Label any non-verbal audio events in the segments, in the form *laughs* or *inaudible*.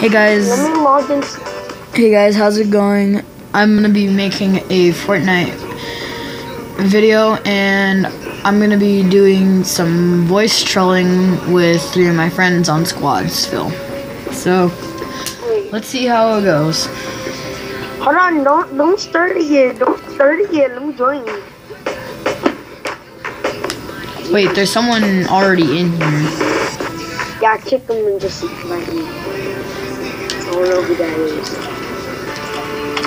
Hey guys, Let me log in. hey guys, how's it going? I'm gonna be making a Fortnite video and I'm gonna be doing some voice trolling with three of my friends on Squadsville. So Wait, let's see how it goes. hold on. Don't don't start it yet. Don't start it yet. Let me join you. Wait, there's someone already in here. Yeah, kick them and just me. I don't know who that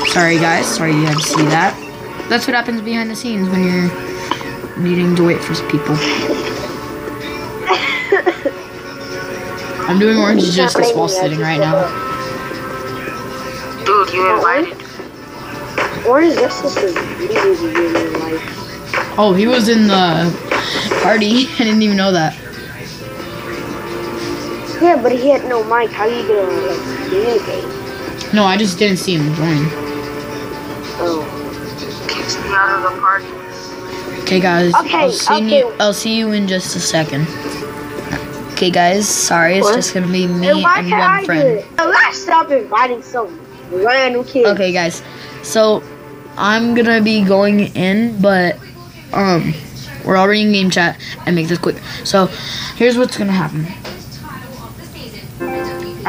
is. Sorry guys, sorry you had to see that. That's what happens behind the scenes when you're needing to wait for people. I'm doing orange justice while sitting right now. Dude, you invited? What is this? This is really weird in life. Oh, he was in the party. *laughs* I didn't even know that. Yeah, but he had no mic. How you gonna like communicate? No, I just didn't see him join. Oh. Kicks me out of the party. Okay, guys. Okay, I'll see okay. you. I'll see you in just a second. Okay, guys. Sorry, it's What? just gonna be me Hey, why and can't I do friend. it? Let's stop inviting some random kids. Okay, guys. So I'm gonna be going in, but um, we're already in game chat and make this quick. So here's what's gonna happen.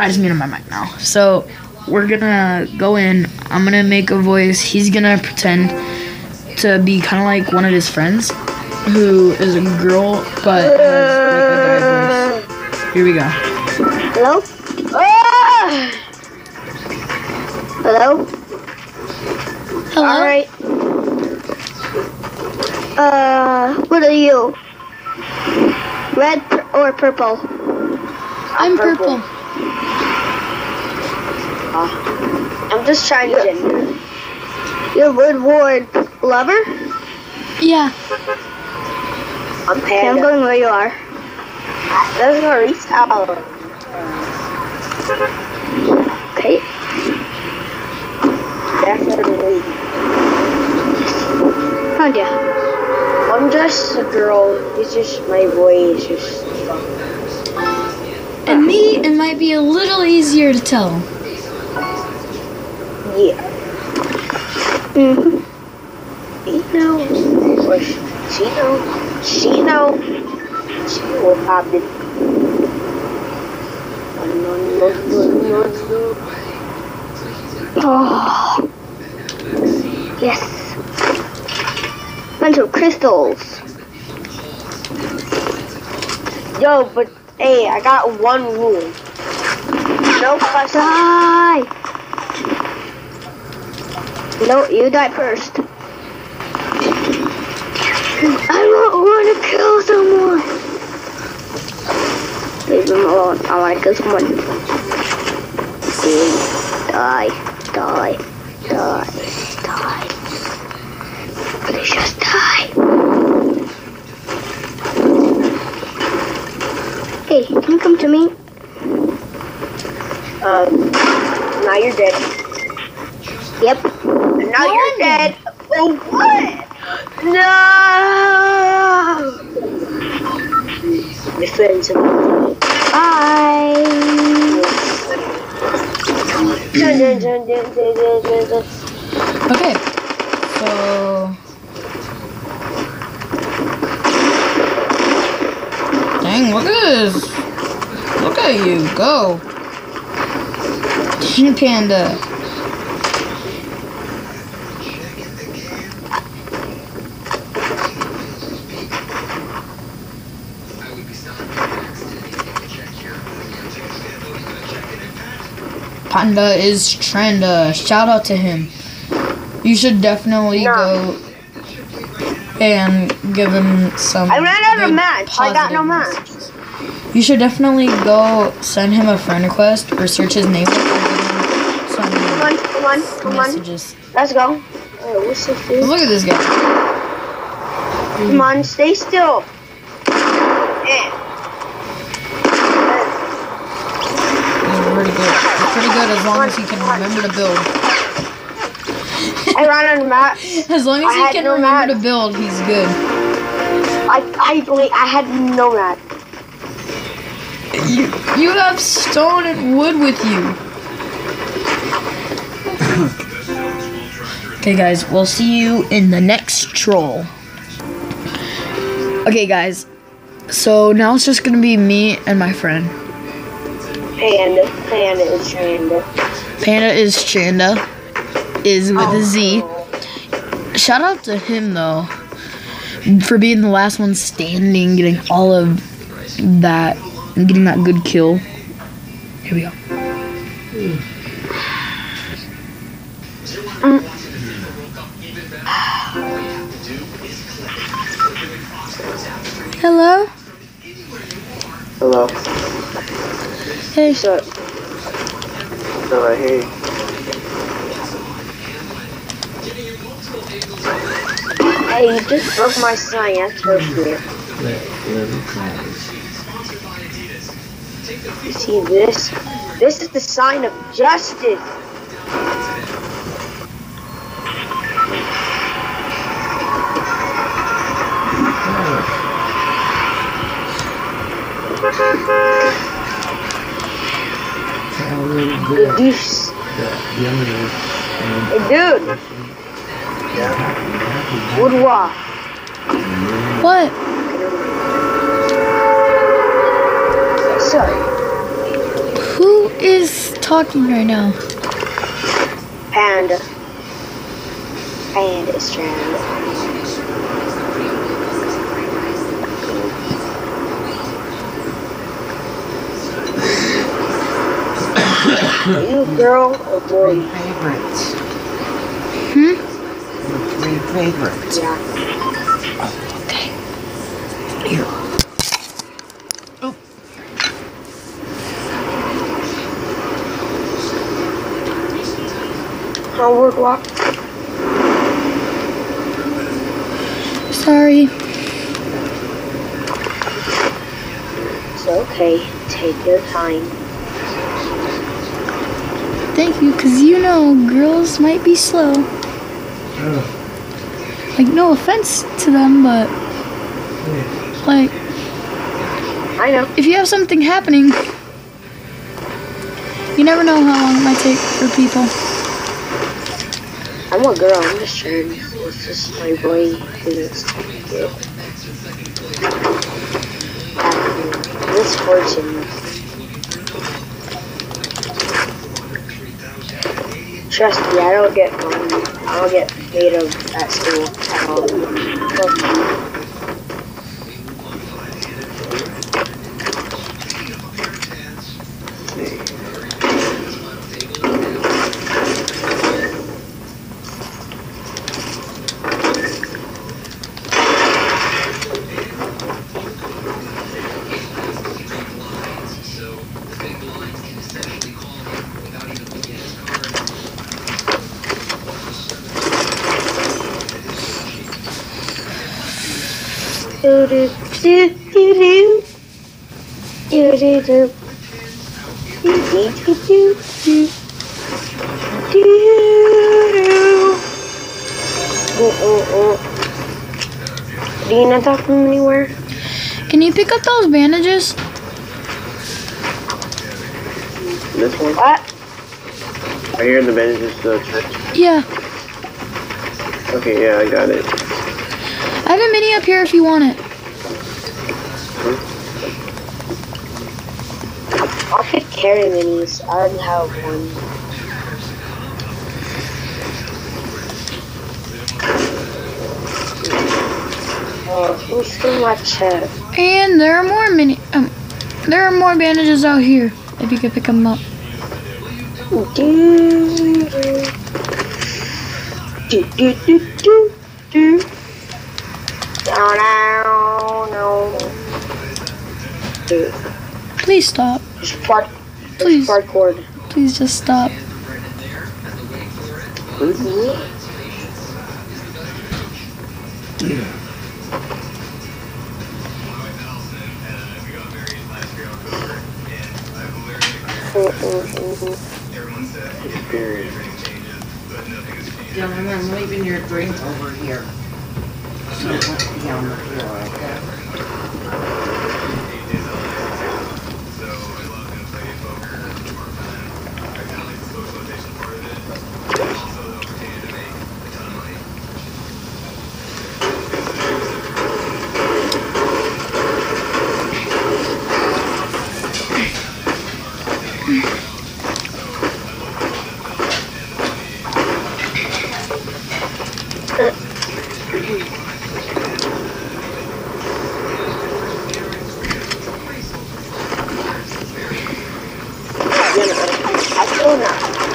I just muted my mic now. So we're gonna go in. I'm gonna make a voice. He's gonna pretend to be kind of like one of his friends, who is a girl, but has like a guy voice. Here we go. Hello? Ah! Hello? Hello. Alright. Uh, what are you? Red or purple? I'm purple. purple. I'm just trying to gender. You're Woodward lover? Yeah. I'm Panda. I'm going where you are. There's no reach out. Okay. Definitely. Found ya. I'm just a girl. It's just my voice. Just And me, it might be a little easier to tell. Yeah. Mhm. He knows. Or sh- she knows. She knows. She no, no, no. Oh. Yes. Bunch of crystals. Yo, but hey, I got one rule. No question. Die. No, you die first. I don't want to kill someone. Leave him alone. I want to kill someone. Die, die, die, die. Please just die. Hey, can you come to me? Um, now you're dead. Yep. Now you're dead. Oh, what? No! My friends are Bye. Dun, dun, dun, dun, dun, dun, dun, dun. Okay. So. Dang, look at this. Look at you go. Dang, Panda. Panda is Trenda. Shout out to him. You should definitely No. go and give him some. I ran out of match. I got no match. messages. You should definitely go send him a friend request or search his name up and give him some Come on, come on, come on. Let's go. Oh, what's this? dude? Look at this guy. Come on, stay still. Eh. He's pretty good. He's pretty good as long as he can remember to build. I ran out of match. *laughs* As long as I he can no remember match. to build, he's good. I, I, wait, I had no match. You, you have stone and wood with you. *coughs* Okay, guys, we'll see you in the next troll. Okay, guys, so now it's just gonna be me and my friend. Panda. Panda is Chanda. Panda is Chanda, is with a Z. Oh. Shout out to him though, for being the last one standing, getting all of that, and getting that good kill. Here we go. Mm. Hello. Hello. Hey. So, So I hear you. hey, you just broke my sign. That's so weird. You see this? This is the sign of justice. The. Hey, dude. Boudoir. What? Sorry. Who is talking right now? Panda. Panda is stranded. Are you a girl or boy? Three favorites. Hmm? Three favorites. Yeah. Homework walk. Sorry. It's okay. Take your time. Thank you, because you know girls might be slow. Like, no offense to them, but. Like, I know. if you have something happening, you never know how long it might take for people. I'm a girl. I'm just trying. It's just my boy feelings. Misfortune. Trust me, I don't get money. I don't get paid of at school at all. Do do do do do. Do do do. Do do do do do. Do do. Oh oh oh. Do you not talk from anywhere? Can you pick up those bandages? This one? What? Right here in the bandages to the church. Yeah. Okay, yeah, I got it. I have a mini up here if you want it. I could carry minis. I already have one. Oh, who's in my chest? And there are more mini. Um, there are more bandages out here. If you could pick them up. Do do do do do do do. Down, down, no. Please stop. Just part. Please. Just parkour. Please just stop. Period. Dylan, I'm leaving your drink over here. So it won't be on the floor, okay?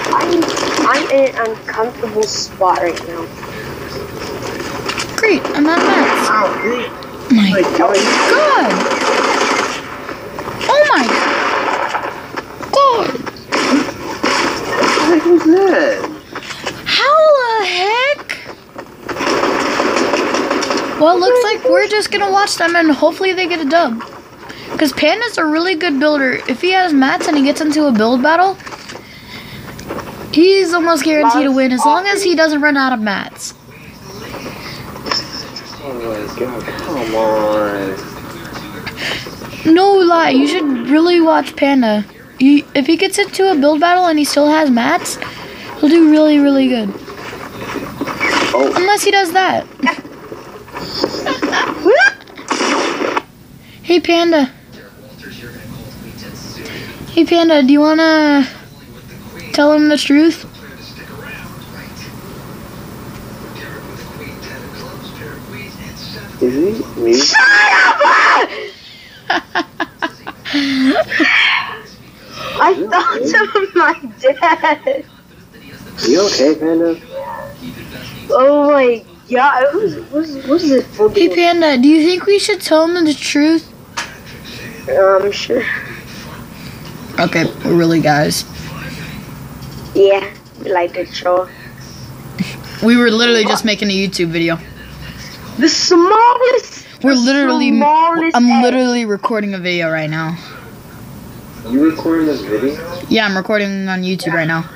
I'm I'm in an uncomfortable spot right now. Great, I'm at mats. Ow, My my God. god! Oh my god! What the heck was that? How the heck? Well, it looks like we're just gonna watch them and hopefully they get a dub. Because Panda's a really good builder. If he has mats and he gets into a build battle, he's almost guaranteed to win as long as he doesn't run out of mats. Oh my god, come on. No lie, you should really watch Panda. He, if he gets into a build battle and he still has mats, he'll do really, really good. Oh, Unless he does that. Hey Panda. Hey Panda, do you wanna tell him the truth? is he? Me? I thought of my dad. You okay, Panda? Oh my god, who's what's what's this for? Hey Panda, do you think we should tell them the truth? Um, sure. Okay, we're really guys. Yeah, we like the show. We were literally just making a YouTube video. The smallest. We're literally, smallest I'm egg. literally recording a video right now. You recording this video? Yeah, I'm recording on YouTube right now.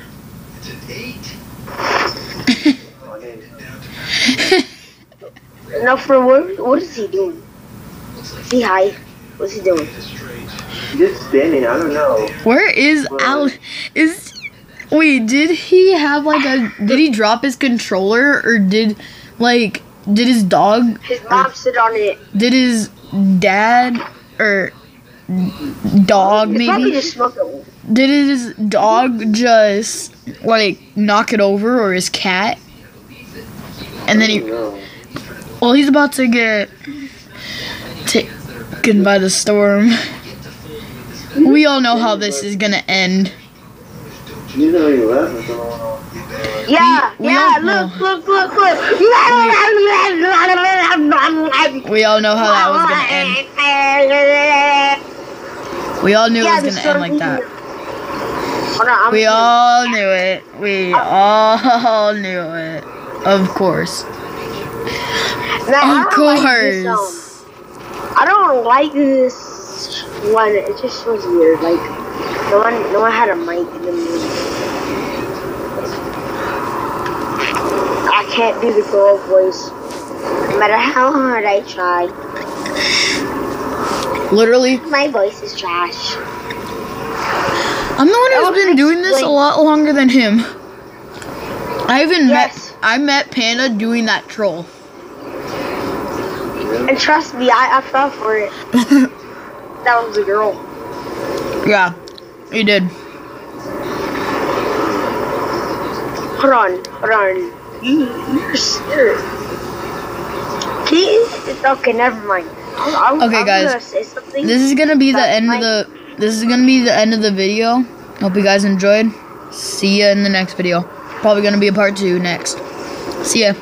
No, for what? What is he doing? He hi. What's he doing? Just standing, I don't know. Where is Al? Is wait? Did he have like a? Did he drop his controller or did like did his dog? His mom sit on it. Did his dad or dog He's probably maybe? just smoking. Did his dog just like knock it over or his cat? And then he No. Well, he's about to get taken by the storm. We all know how this is gonna end. You know you left with someone Yeah, We- we yeah. all know. Look, look, look, look. We all know how that was gonna end. We all knew Yeah, it was gonna end like that. Hold on, I'm We all knew it. We oh. all *laughs* knew it. Of course. I Of don't like this, um, course. I don't like this one. It just feels weird. Like no one, no one had a mic in the movie. I can't do the girl voice, no matter how hard I try. Literally, My voice is trash. I'm the one who's been doing this a lot longer than him. I even Yes. met I met Panda doing that troll. And trust me, I, I fell for it. *laughs* That was a girl. yeah, he did. Run, run. You, you're scared. It's okay, never mind. I'm, I'm, Okay, I'm guys. This is gonna be the end of the. This is gonna be the end of the video. Hope you guys enjoyed. See ya in the next video. Probably gonna be a part two next. See ya.